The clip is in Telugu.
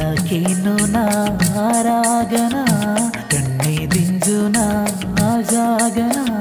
పలకేను నారాగన కన్నే దింజున జాగన.